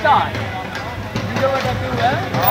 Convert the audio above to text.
start. You know what I do well? Eh?